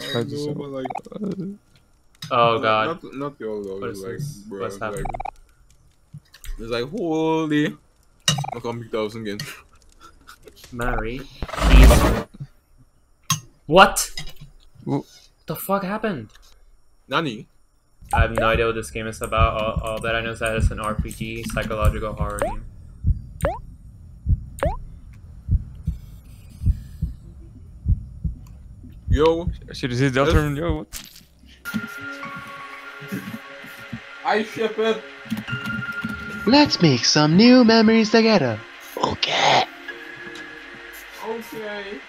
try this out. but like, Oh not- god. Not, not your though. What It's like, bro, What's it's happening? like, it's like, holy. Dan kan ik thuis again. Mary. Please. What? Wha- the fuck happened? Nani? I have no idea what this game is about. All, all that I know is that it's an RPG, psychological horror game. Yo, should Shit, is it Delta? Yo, what? I ship it. Let's make some new memories together. Okay. Okay.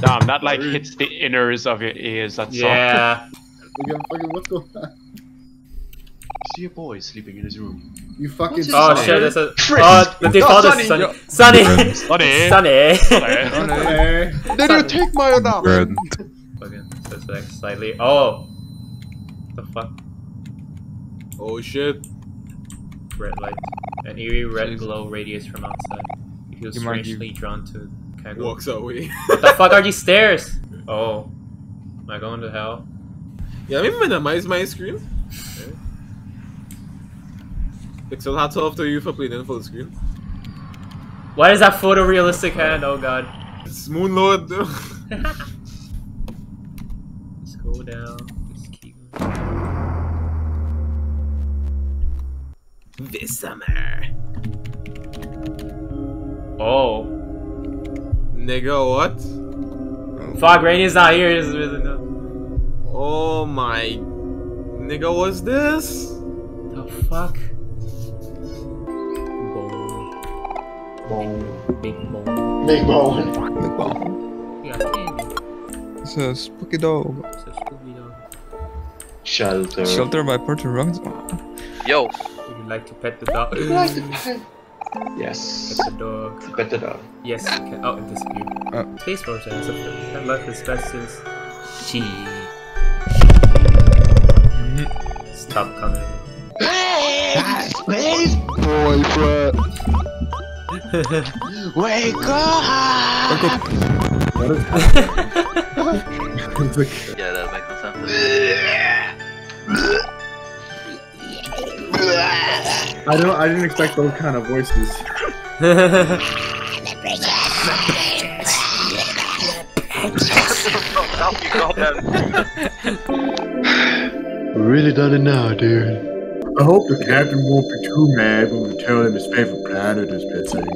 Damn, that like hits the inners of your ears. That's song. Yeah. Fucking, fucking, what's going on? See a boy sleeping in his room. You fucking. What's Oh name? shit, there's a. Chris. Oh, the default No, is Sonny. Sunny. Sunny! Sonny. Sunny! Sonny. Hey. Did you take my alarm? Red. Fucking, so it's like slightly. Oh! The fuck? Oh shit. Red light. An eerie red Jesus. glow radiates from outside. He feels You might strangely drawn to Kaggle. Walks away. What the fuck are these stairs? Oh. Am I going to hell? Ja, let me minimize my screen. Okay. Pixel hats off to you for playing in full screen. Why is that photorealistic hand? Oh god. It's Moonlord. Let's go down. Let's keep this summer. Oh. Nigga, what? Fuck, Raeny's not here. Really no. Oh my. Nigga, what's this? The fuck? Big bone. Big bone. Big bone. Yeah, candy. It's a spooky dog. It's a Scooby Doo. Shelter. Shelter by Porter Rungs. Yo, Would you like to pet the dog? Yes. Pet the dog. Better dog. Yes. Can, oh, it disappeared. Uh. Space Force has a that life is best since she. Stop coming. Hey, Space boyfriend. Wake up! yeah, that makes no sense. I don't. I didn't expect those kind of voices. Now you. Really done it now, dude. I hope the captain won't be too mad when we tell him his favorite planet is missing.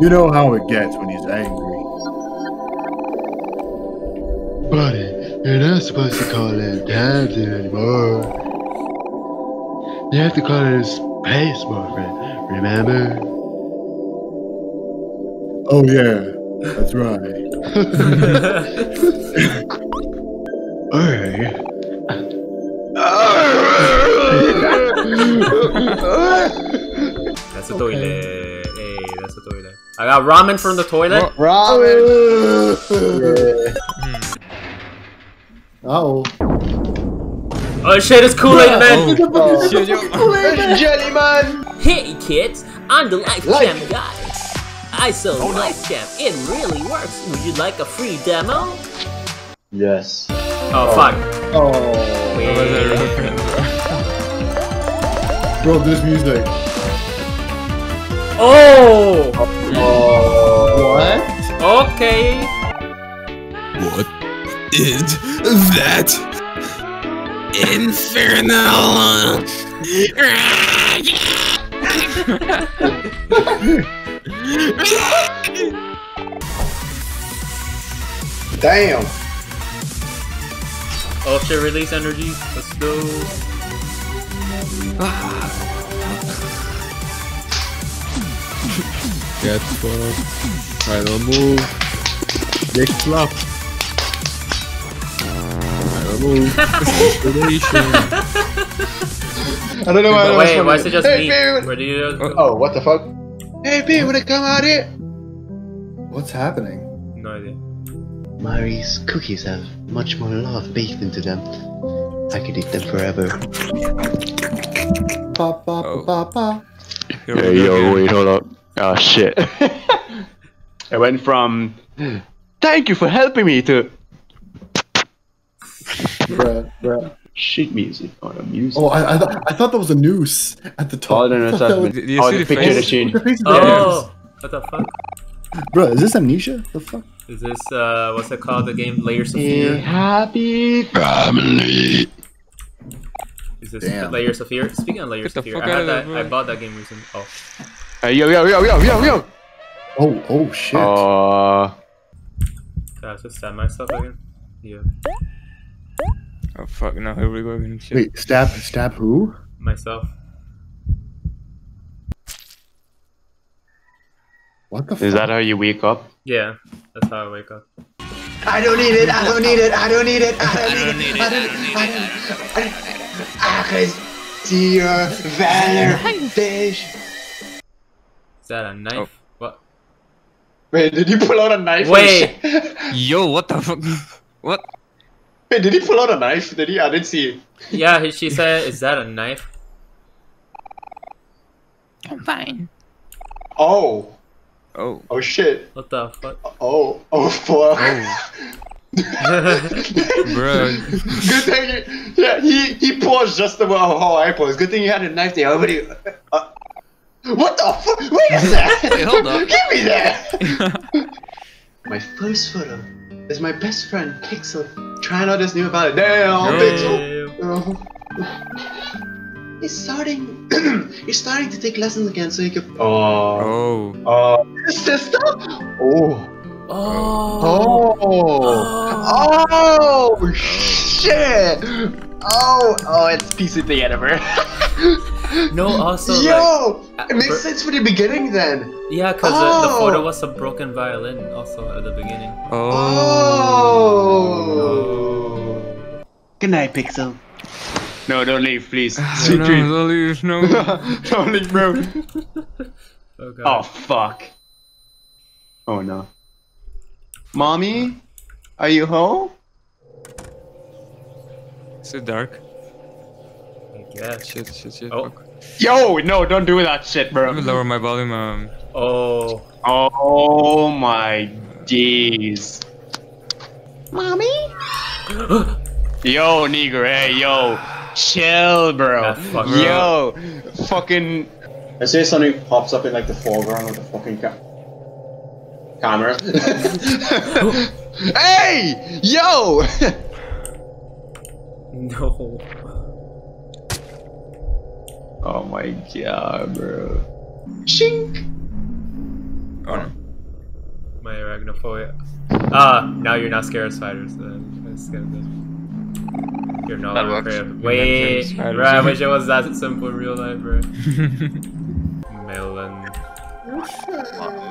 You know how it gets when he's angry. Buddy, you're not supposed to call it captain anymore. You have to call it space boyfriend, remember? Oh yeah, that's right. Alright. That's a toilet. Hey, that's a toilet. I got ramen from the toilet. Ramen. oh. Oh shit, it's Kool-Aid Man! Jelly man! Hey kids, I'm the Life Life. Champ guy. I sell Life Jam. It really works. Would you like a free demo? Yes. Oh fuck. Oh. Wait. Bro, this music. Oh! oh! What? Okay. What is that? Infernal! Damn! Oh shit, release energy. Let's go. Ah. Get fucked. Final move. Dick flop. Final move. Inspiration. I don't know why. But that was wait, funny. why is it just hey, me? Babe, Where do you go? oh, what the fuck? Hey, babe, wanna come out here? What's happening? No idea. Mari's cookies have much more love baked into them. I could eat them forever. Ba, ba, Oh. ba, ba. Oh. Hey, yo, wait, hold up. Oh, shit. I went from, thank you for helping me to Bruh, bruh. shit music. Oh, the music. Oh, I, I, th- I thought that was a noose at the top. Oh, no, no, I it's thought that not- was- Did you oh, see the the picture face? that the face of the Oh, what the fuck? Bro, is this amnesia? The fuck? Is this uh, what's it called? The game Layers of A Fear. happy family. Is this Damn. Layers of Fear? Speaking of Layers Get of Fear, I had that. I bought that game recently. Oh, Hey, yo, yo, yo, yo, yo, yo. Oh, oh shit. Uh, did I just stab myself again? Yeah, Oh fuck, no, here we go again. Shit. Wait, stab, stab who? myself. What the fuck? is that how you wake up? Yeah, that's how I wake up. I don't need it. I don't need it. I don't need it. I don't need it. I don't need it. I don't need it. I can see your valor, fish. Is that a knife? Oh. What? Wait, did he pull out a knife? Wait. Yo, what the fuck? What? Wait, did he pull out a knife? Did he? I didn't see it. Yeah, she said, "Is that a knife?" I'm fine. Oh. Oh. Oh shit. What the fuck? Oh. Oh fuck. Bruh. Good thing. He, yeah, he he paused just about how I paused. Good thing he had a knife there. Everybody. Uh, what the fuck? Wait a second. Wait, hold up. Give me that. my first photo is my best friend Pixel trying out this new ballad. Damn, Pixel. Damn. Oh. He's starting. he's starting to take lessons again, so he could. Oh. Oh. Oh. His sister. Oh. Oh. Oh. Oh. Oh Shit. Oh. Oh. It's piece it together, bro. No, also like, Yo. uh, it makes bro- sense for the beginning then. yeah, cause the, the Oh. photo was a broken violin also at the beginning. Oh. Oh. Good night, Pixel. No, don't leave, please. no, don't leave, no. don't leave, bro. Oh god. Oh fuck. Oh no. Mommy, are you home? Is it dark? Yeah. Shit, shit, shit. Oh. Yo, no, don't do that shit, bro. Let me bro. lower my volume. Um. Oh. Oh my jeez. Mommy? yo, nigger, hey, yo. Chill, bro. That fuck- Yo, fucking. I say something pops up in like the foreground of the fucking ca- camera. hey, yo. No. Oh my god, bro. Shink. Oh no. My arachnophobia. Ah, now you're not scared of spiders. Then. That's scared of You're not That afraid works. of. You're Wait, bro. I wish it was that simple in real life, bro. Melon.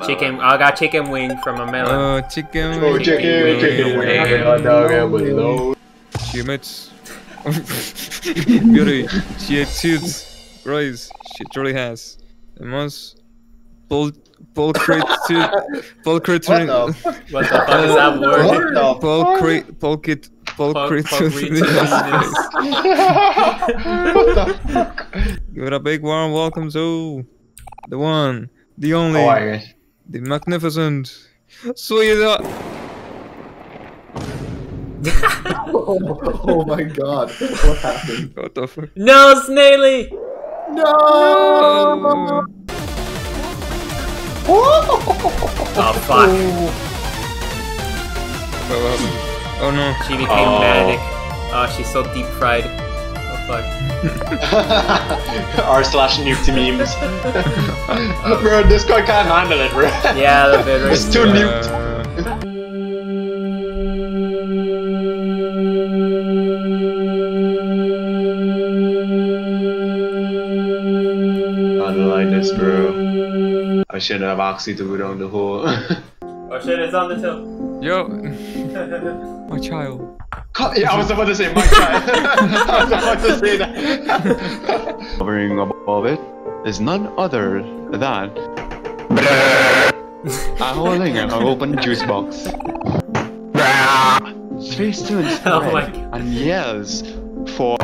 Chicken. I got chicken wing from a melon. Oh, chicken. Oh, wing. chicken, chicken wing. Hot dog, everybody knows. She admits. Beauty. She exceeds. Grace. She truly has. The most pul pulcrit pulcritrin What the fuck is that word? pulcrit pulcrit pulcrit what the fuck? Give it a big warm welcome to the one, the only, Oh my gosh. the magnificent, sweet. Oh, oh my god. What happened? What the fuck? No, Snaily! Oh, Oh fuck. oh no. She became Oh. manic. Oh, she's so deep fried. Oh fuck. R slash nuke to memes. bro, this guy can't handle it, bro. Yeah, the bit It's too uh, nuked. I shouldn't have actually to go down the hole. Oh shit, it's on the tilt. yo, my child. Yeah, I was about to say my child. I was about to say that. Hovering above it is none other than a holding an open juice box. His face turns Oh and yells for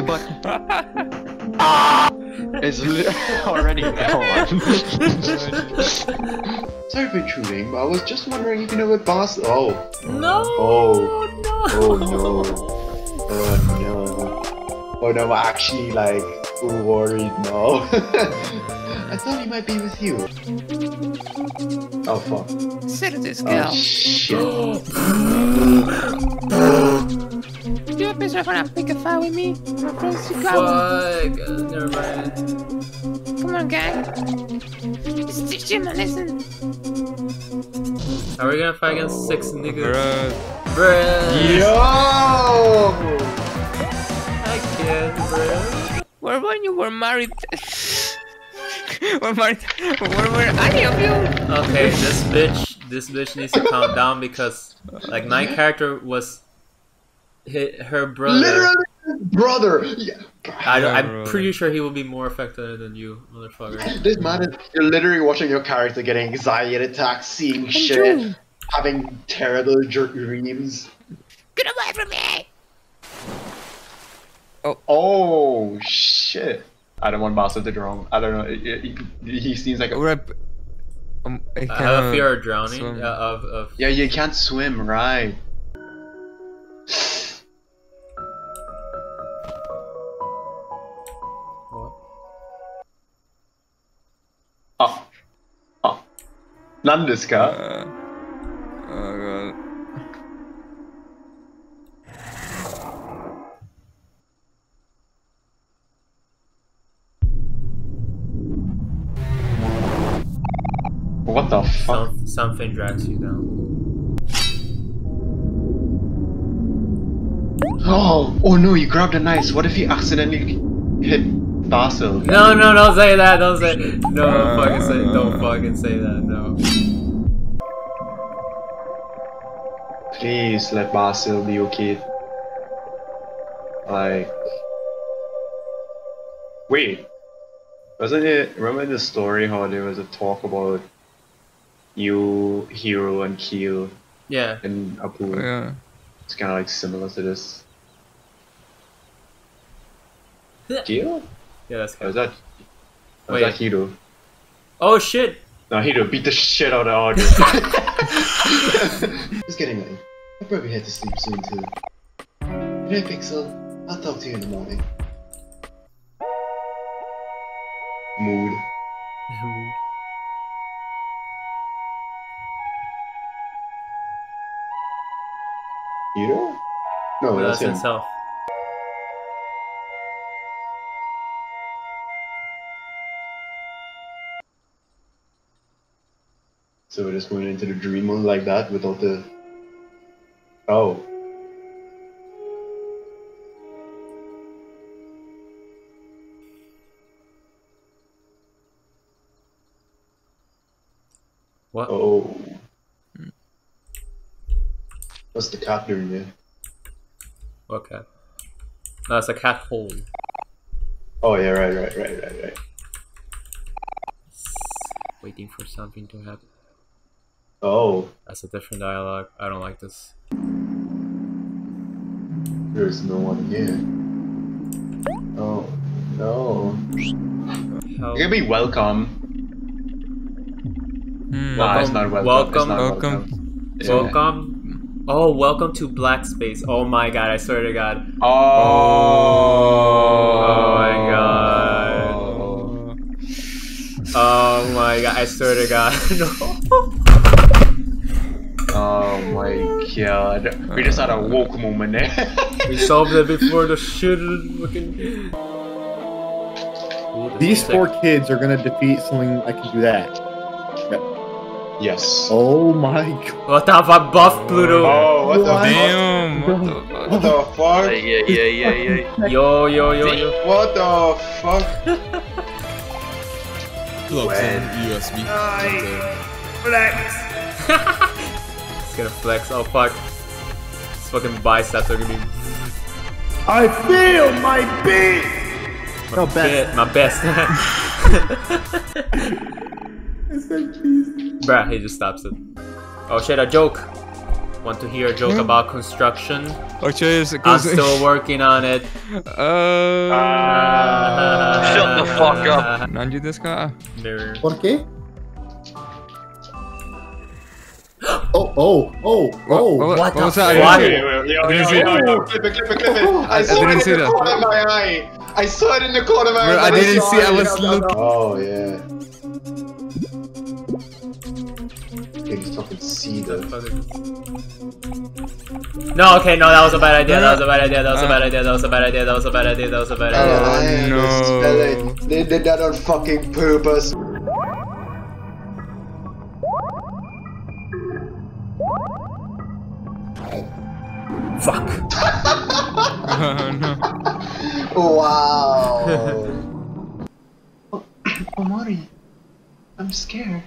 but is already gone. Sorry for intruding, but I was just wondering if you know what boss. Oh, No. Oh. no. oh no, oh no, oh no! I'm actually like worried now. I thought he might be with you. Oh fuck! Sit this oh, girl. Oh shit! Do you bitch wanna pick a fight with me? Close to Fuck. uh, Never mind. Come on, gang. Just Jim, listen. Are we gonna fight against six niggas? Bruh. Bruh. Yo! I can't, bruh. Where when you were married? were married? Where were any of you? Okay, this bitch, this bitch needs to calm down because, like, my character was hit her brother. Literally, brother. Yeah. I, Yeah, I'm brother. pretty sure he will be more affected than you, motherfucker. This man is. You're literally watching your character getting anxiety attacks, seeing shit, true. having terrible dreams. Get away from me! Oh shit! I don't want Bastard to drown. I don't know. He, he, he seems like a. We're. Um, I, I have a fear of drowning. Uh, of, of Yeah, you can't swim, right? Landeska. What the fuck? Oh, oh no, you grabbed a knife. What if he accidentally hit Basil? No, no, don't say that. Don't say. No, don't Uh, fucking say. Don't fucking say that. No. Please let Basil be okay. Like. Wait. Wasn't it. Remember the story how there was a talk about you, Hero, and Kel Yeah. in Apu? Yeah. It's kind of like similar to this. Kel? Yeah, that's Or is good. that. Or oh, Wait. is that Hero? Oh shit. No, Hero, beat the shit out of Aubrey. it's getting late. I'll probably head to sleep soon too. Good night, Pixel. I'll talk to you in the morning. Mood. Hero? No, Well, that's that's him. itself. So we're just going into the dream mode like that without the. Oh. What? Oh. What's the cat doing there? Okay. No, it's a cat hole. Oh yeah, right, right, right, right, right. Waiting for something to happen. Oh, That's a different dialogue. I don't like this. there's no one here. Oh no. How? You're gonna be welcome. Hmm. Nah, it's not welcome. Welcome. It's not Welcome. welcome. Yeah. Welcome. Oh, welcome to Black Space. Oh my god, I swear to god. Oh. Oh my god. Oh my god, I swear to god. no. Oh my god. We just had a uh, woke moment there. Eh? We solved it before the shit fucking. These four kids are gonna defeat something that can do that. yes. Oh my god. What the fuck, buff Pluto? Oh, what the fuck? Damn! What the fuck? What the fuck? Yeah, yeah, yeah, yeah, yeah. Yo, yo, yo, yo. What the fuck? Plugs in USB. It's gonna flex. Oh fuck. His fucking biceps are gonna be. I feel my beat! My best. my best. it's. Bruh, he just stops it. Oh shit, a joke. Want to hear a joke about construction? Okay, I'm still working on it. Uh, uh, shut the fuck up. Por quê? Oh, oh, oh, oh. what- What, what was the that? fuck? What? I didn't see that. Oh, clip it, clip it, clip it. I saw didn't it in the that. corner of my eye. I saw it in the corner of my Bro, eye. I didn't saw see, I it. was looking. Oh, yeah. Can you fucking see the... No, okay, no, that was a bad idea. That was a bad idea. That was a uh. bad idea. That was a bad idea. That was a bad idea. That was a bad Oh, idea. I oh, no. They did that on fucking purpose. I'm scared.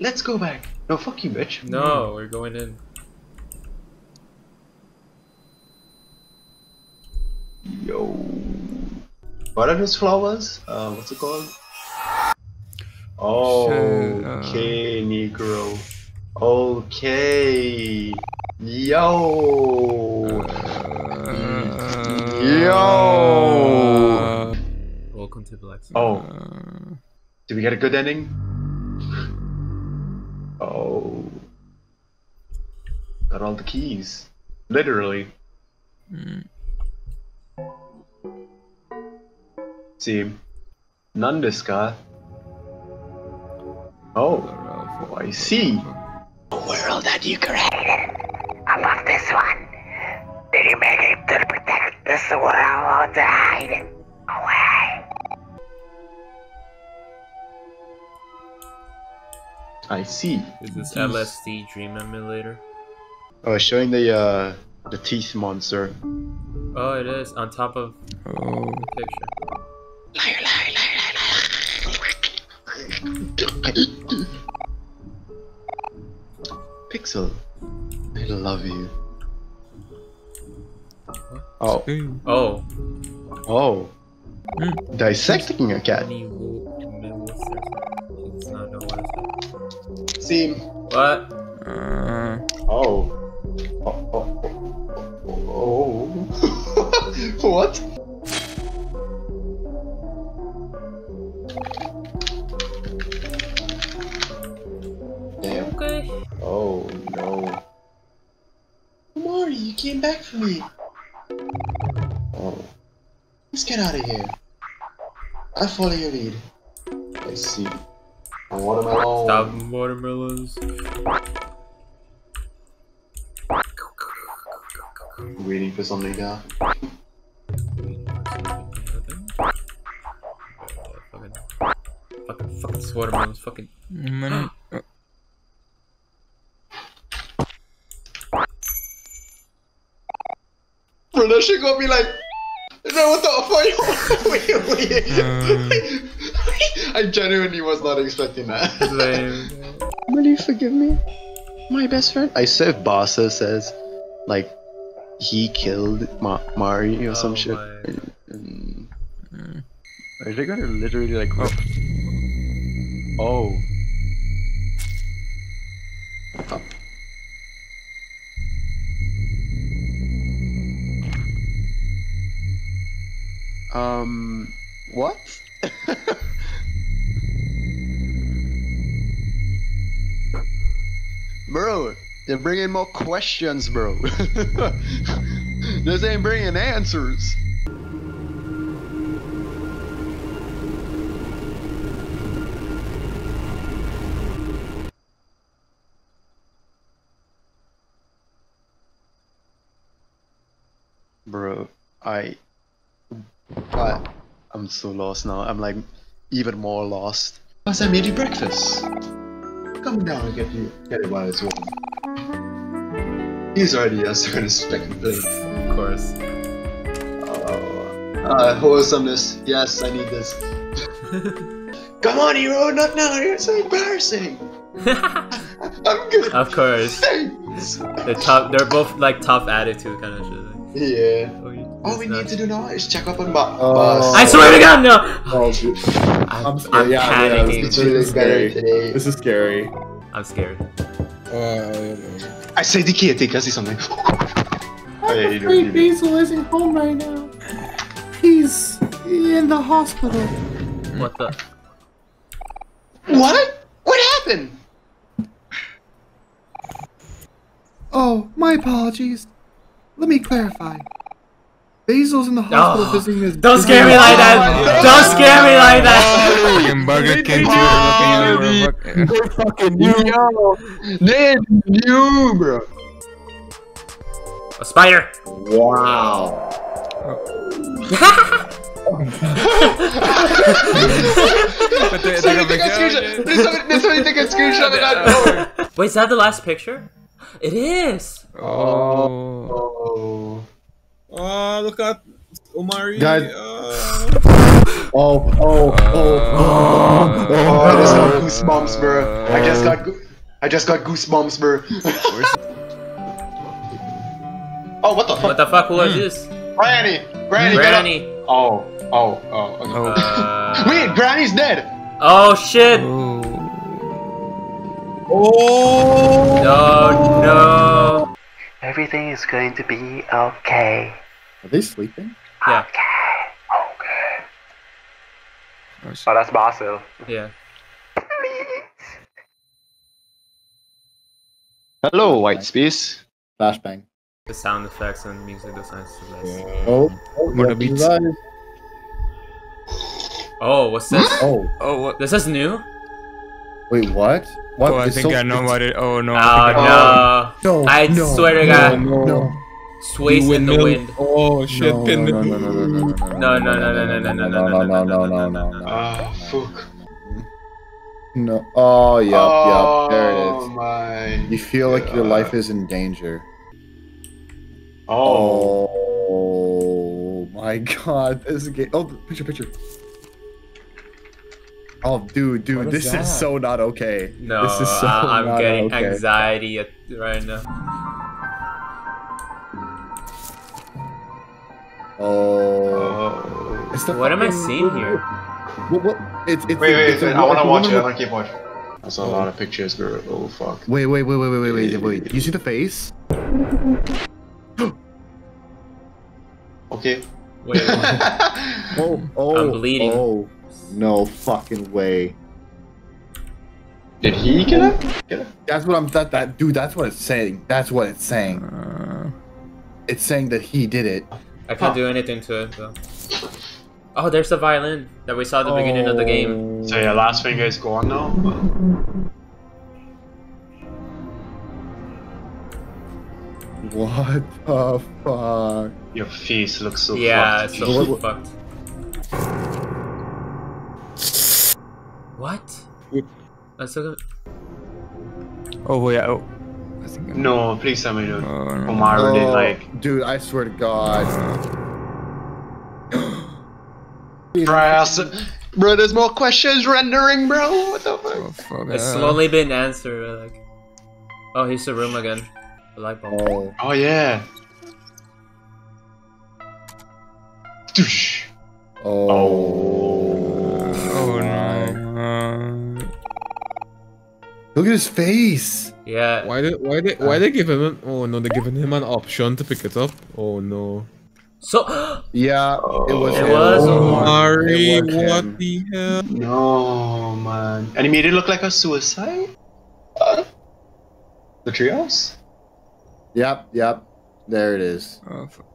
Let's go back. No, fuck you, bitch. No, we're going in. Yo. What are those flowers? Uh, what's it called? Oh, uh. okay, Negro. Okay. Yo. Yo. Welcome to Black. Oh, Uh, did we get a good ending? Oh. Got all the keys. Literally. mm. See. None this guy. Oh, I see. The world that you created. I love this one. Did you make it to protect this world or to hide it I see. Is this LSD Dream Emulator? Oh, showing the uh the teeth monster. Oh, it is on top of Oh. the picture. Liar, liar, liar, Pixel. I love you. Oh, Oh, oh. Mm. Dissecting a cat. Honey Whoop Minister. She does not know what is that. See. What? Uh, Oh. Oh. Oh. oh, oh. what? Damn. Okay. Oh no. Mari, you came back for me. Oh. Let's get out of here. I follow your lead. I see. Watermelon. Stop watermelons. Waiting for something to Fucking, fucking, fucking this watermelon's fucking. man, uh, Bro, that shit got me like. No, what the fuck? wait, wait, Uh. wait. I genuinely was not expecting that. Will you forgive me? My best friend? I said Basa says, like, he killed Ma- Mari or some Oh shit. my. And- and- Mm. Are they gonna literally like. rip- Oh. Um. What? bro, they're bringing more questions, bro. this ain't bringing answers. Bro, I, I, I'm so lost now. I'm like even more lost. Plus, I made you breakfast. Come down and get you get it while it's warm. He's already a certain spectacle. Of course. Oh, uh, wholesomeness. Yes, I need this. Come on, hero, not now. You're so embarrassing. I'm good. Of course. Hey, They're tough. They're both like tough attitude kind of shit. Yeah. Oh, you- All we need to do now is check up on Ba- Oh. Buzz. I swear to God, no! Oh, dude. I'm, I'm I'm, scared. Yeah, yeah, panicking. It's feeling better scary. today. This is scary. I'm scared. Uh, I say the I think I see something. Oh, yeah, you do, you do. Basil isn't home right now. He's in the hospital. What the? What? What happened? Oh, my apologies. Let me clarify. Basil's in the hospital Oh, visiting his. Don't scare me like that! Oh don't scare me like that! Fucking Burger King dude. They fucking knew. They knew, bro. A spider! Wow. But they- they Somebody got take a like, screenshot. oh, Did somebody take a screenshot of that? Wait, is that the last picture? It is! Oh. Oh. Oh, look at Omori. Guys. Uh, Oh, oh, oh, Uh, Oh, I just got goosebumps, bro. I just got, goo- I just got goosebumps, bro. oh, what the fuck? What the fuck was this? Granny, Granny, get up. Granny! Oh, oh, oh. Okay. Oh. Uh, Wait, Granny's dead. oh shit! Oh. oh. No, no! Everything is going to be okay. Are they sleeping? Yeah, Okay. Okay. Oh. Oh, that's Basil. yeah. Hello, white space. Flashbang. The sound effects and music design is the best. Oh, oh, More yeah, the beats. Oh, what's this? Oh, Oh, what? This is new? wait, what? What? Oh, I It's think so- I know it's- what it. Oh no. Oh I no! No, I no, swear to no, God. No, no, Sways in the wind. Oh shit, no, pin. no, no, no, no, no, No, no, no, no, no, no, no, no, no, no, no, no, no, no, Ah, fuck. no. Oh, yep, yep. There it Oh is. my. You feel like your God. life is in danger. Oh. Oh my god, this game. Oh, picture, picture. Oh, dude, dude, What is this is that? so not okay. No, this is so I- I'm not getting okay. anxiety at, right now. Oh, Oh. it's the What am I fucking- seeing here? What, what? It's, it's, Wait, wait, it's a wait. I wo- wanna watch it. I with- wanna keep watching. That's a lot of pictures, bro. Oh fuck. Wait, wait, wait, wait, wait, wait, wait, wait. You see the face? Okay. Wait, Oh, oh, I'm bleeding. Oh, no fucking way. Did he get it? Get it? That's what I'm. That that dude. That's what it's saying. That's what it's saying. Uh, It's saying that he did it. I can't do anything to it though. Oh, there's the violin that we saw at the beginning of the game. Oh. So yeah, last finger is gone now. What the fuck? Your face looks so Yeah, fucked. so What- what- fucked. What? That's so good. oh yeah. Oh. I think. I- No, please tell me no. Oh, no. Omori did Oh, like dude, I swear to God. Brass. Bro, there's more questions rendering, bro. What the fuck? Oh, fuck. It's uh, slowly been answered. Like, oh, here's the room again. The light bulb. Oh, Oh yeah. Doosh. oh. Oh Look at his face. Yeah. Why did why they why they give him oh no they're giving him an option to pick it up. Oh no. So, Yeah, it was. It him. was Omori, It was what him. the hell? No man. And he made it look like a suicide. Uh, the treehouse. Yep, yep. There it is. Oh, fuck.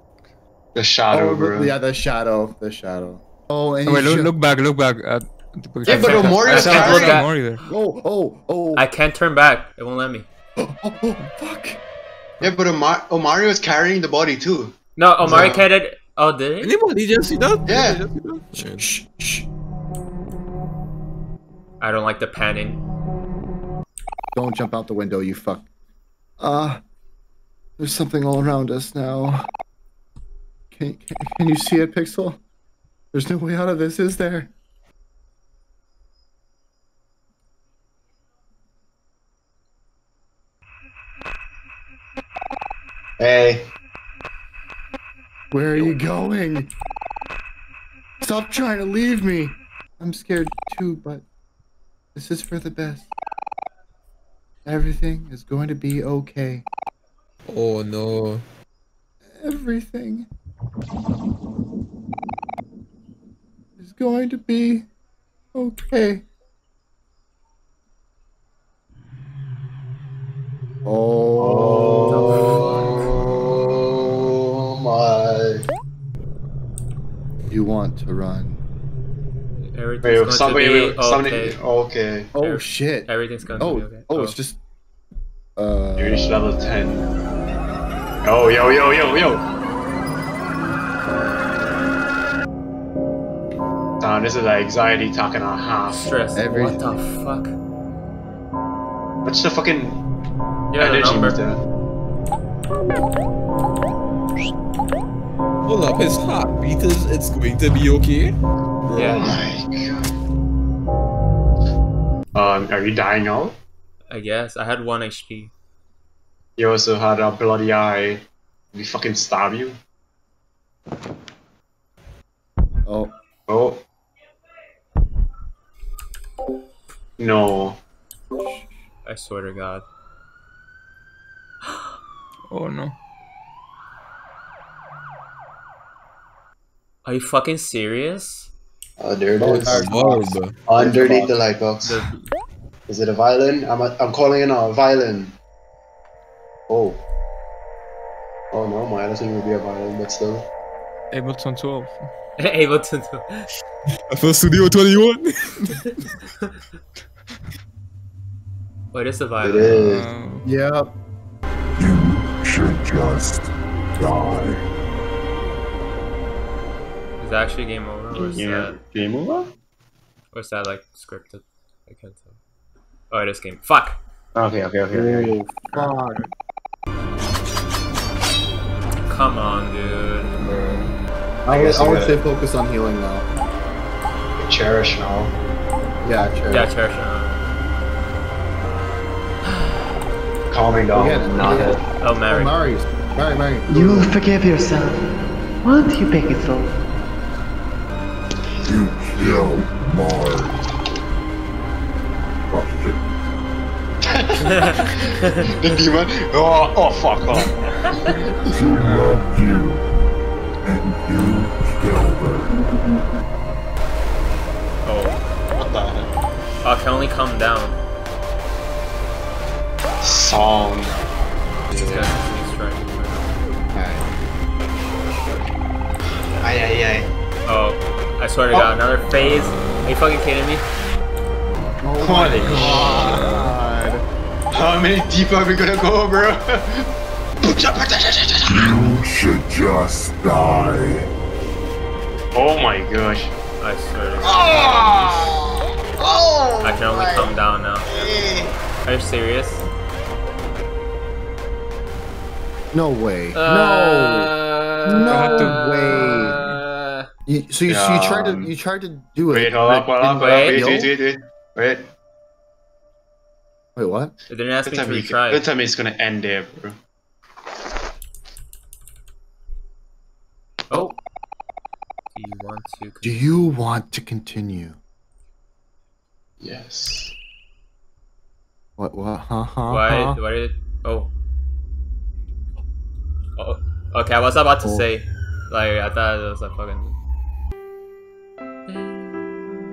The shadow, oh, yeah, the shadow, the shadow. Oh, and Oh, wait, look, look back, look back at the. Yeah, but can't- is can't look carrying. at- Omori. Oh, oh, oh. I can't turn back. It won't let me. oh, oh, oh, fuck. Yeah, but Omar- Omori was carrying the body too. No, Omori No. carried. Oh, did it? Anybody just see that? Yeah. Anybody just see that? Shh, shh. I don't like the panning. Don't jump out the window, you fuck. Ah, there's something all around us now. Can, can, can you see it, Pixel? There's no way out of this, is there? Hey, Where are you going? Stop trying to leave me. I'm scared too, but this is for the best. Everything is going to be okay. Oh no. Everything is going to be okay. Oh, oh want to run? Everything's Wait, going somebody, to be wait, somebody, okay. okay. Oh Every- shit! Everything's going Oh, to be okay. oh, it's just. Uh, You reached level 10. Yo, yo, yo, yo, yo! Damn, this is like anxiety talking on half. stress. Every- What the fuck? What's the fucking Yeah, the energy number. With? Hold up, his heartbeat is it's going to be okay. Yeah, Oh my god. Um, are you dying now? I guess. I had one HP. You also had a bloody eye. We fucking stab you. oh, Oh. No. I swear to God. Oh no. Are you fucking serious? Oh, there it Oh, is. it's Orb. Underneath the light box. The, Is it a violin? I'm, a, I'm calling it a violin. Oh. Oh no, my other thing would be a violin, but still. Ableton 12. able to do. For Studio 21. Wait, it's the It violin. is. Uh, yep. You should just die. Is that actually game over? Or is Yeah. that, Game over? or is that like scripted? I can't tell. Oh, it is game. Fuck! Okay, okay, okay. okay. Oh, fuck. Come on, dude. I would, I would say focus on healing now. Cherish now. Yeah, sure. Yeah, cherish now. Calming down. Again, not yeah. it. Oh, Oh, Mary. Mary, Mary. You forgive yourself. Won't you, Picasso? You killed Mars. Fuck it. the demon. Oh, oh fuck off. She loved you. And you killed her. Oh. What the heck? Oh, I can only come down. Song. I swear to Oh. God, another phase. Are you fucking kidding me? Oh my god. How many deep are we gonna go, bro? You should just die. oh my gosh. I swear to God. Oh! I can only come down now. Are you serious? No way. no. Uh, No way. You, so you, so you tried to Um, you tried to do it. Wait, hold up, hold up, hold up. Wait, Wait, wait, wait, wait. Wait. Wait, what? It didn't ask Don't me to me, retry. don't tell me it's gonna end there, bro. Oh. Do you want to? Do you want to continue? Yes. What? What? Huh? Huh? Why? huh? Why did? Oh. Oh. Okay, I was about to Oh. say, like, I thought it was a fucking.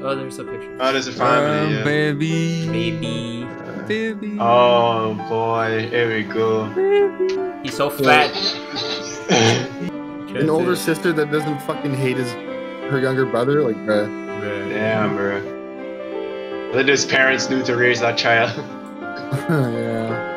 Oh, there's a picture. Oh, there's a family. Um, yeah. baby. Baby. Baby. Oh boy, here we go. Baby. He's so fat. An older sister that doesn't fucking hate his her younger brother, like bruh. Bruh. Damn, bro. What did his parents do to raise that child? yeah.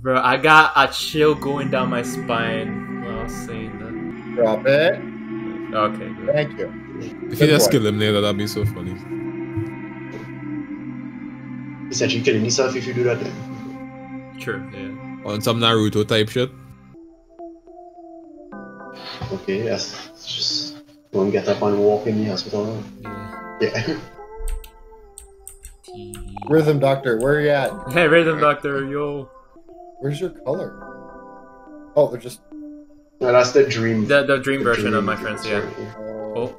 Bro, I got a chill going down my spine while I was saying that. Drop it. Okay, good. Thank you. If you just kill him later, that'd be so funny. He said you killing yourself if you do that then. True, yeah. On some Naruto type shit. Okay, yes. It's just Go and get up and walk in the hospital. Yeah. Yeah. Rhythm Doctor, where are you at? Hey, Rhythm Doctor, yo. Where's your color? Oh, they're just. no, that's the dream. The, the dream version of my friends, yeah. Oh.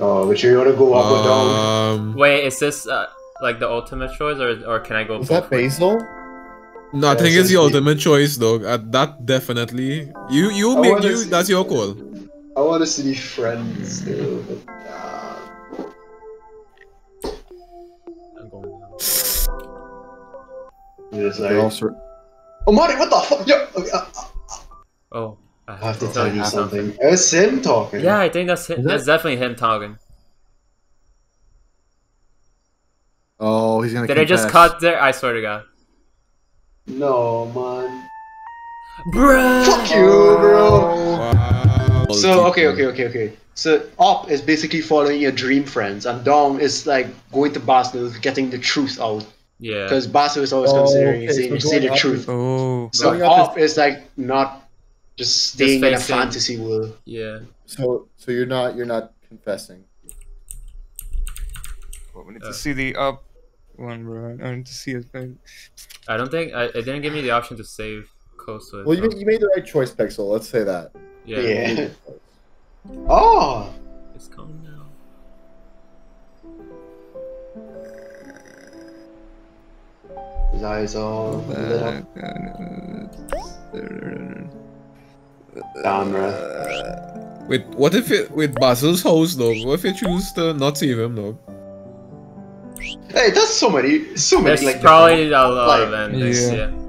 Oh, but you wanna go up or down? Um, Wait, is this uh, like the ultimate choice, or or can I go? Is both that ways? Basil? no, I Yeah, think so it's the it's- ultimate choice, dog. Uh, that definitely. You you I make you. see- That's your call. I wanna see friends still, but uh, you're just They're all sort. oh Marty, what the fuck? Yeah, uh, Oh, I I have, have to to tell you something. It's him talking. Yeah, I think that's him. That- That's definitely him talking. Oh, he's gonna. Did I just confess. cut there? I swear to God. No, man. Bro. Fuck you, bro. Wow. So okay, okay, okay, okay. So up is basically following your dream friends, and down is like going to Basil, getting the truth out. Yeah. Because Basu is always Oh, considering okay, saying, so say the up truth. is- Oh. So Going up up is like not just staying in a fantasy world. Yeah. So, so you're not, you're not confessing. Well, we need Uh. to see the up one, bro. I need to see it. I don't think I, it didn't give me the option to save close to it. Well, you, you made the right choice, Pixel. Let's say that. yeah. Yeah. Oh, It's calm his eyes all oh, lit up. Camera. Uh, wait, what if it with Basil's house, though? What if you choose to not save him, dog? Hey, that's so many, so many There's like probably a lot of like- endings. Yeah. Yeah.